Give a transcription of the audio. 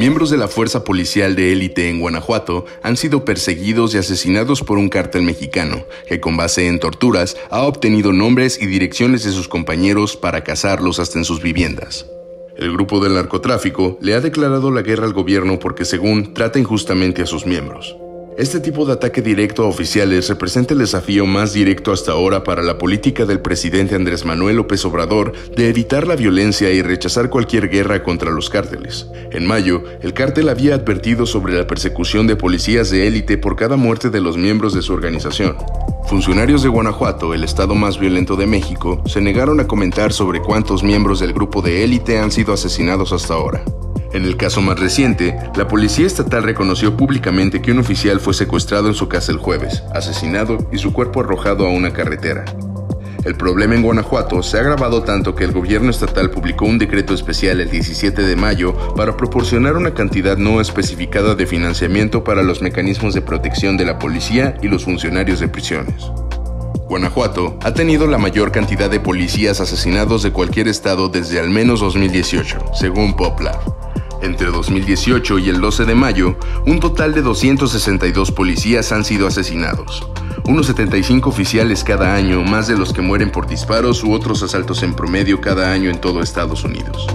Miembros de la fuerza policial de élite en Guanajuato han sido perseguidos y asesinados por un cártel mexicano, que con base en torturas ha obtenido nombres y direcciones de sus compañeros para cazarlos hasta en sus viviendas. El grupo del narcotráfico le ha declarado la guerra al gobierno porque según trata injustamente a sus miembros. Este tipo de ataque directo a oficiales representa el desafío más directo hasta ahora para la política del presidente Andrés Manuel López Obrador de evitar la violencia y rechazar cualquier guerra contra los cárteles. En mayo, el cártel había advertido sobre la persecución de policías de élite por cada muerte de los miembros de su organización. Funcionarios de Guanajuato, el estado más violento de México, se negaron a comentar sobre cuántos miembros del grupo de élite han sido asesinados hasta ahora. En el caso más reciente, la policía estatal reconoció públicamente que un oficial fue secuestrado en su casa el jueves, asesinado y su cuerpo arrojado a una carretera. El problema en Guanajuato se ha agravado tanto que el gobierno estatal publicó un decreto especial el 17 de mayo para proporcionar una cantidad no especificada de financiamiento para los mecanismos de protección de la policía y los funcionarios de prisiones. Guanajuato ha tenido la mayor cantidad de policías asesinados de cualquier estado desde al menos 2018, según PopLab. Entre 2018 y el 12 de mayo, un total de 262 policías han sido asesinados. Unos 75 oficiales cada año, más de los que mueren por disparos u otros asaltos en promedio cada año en todo Estados Unidos.